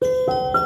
Música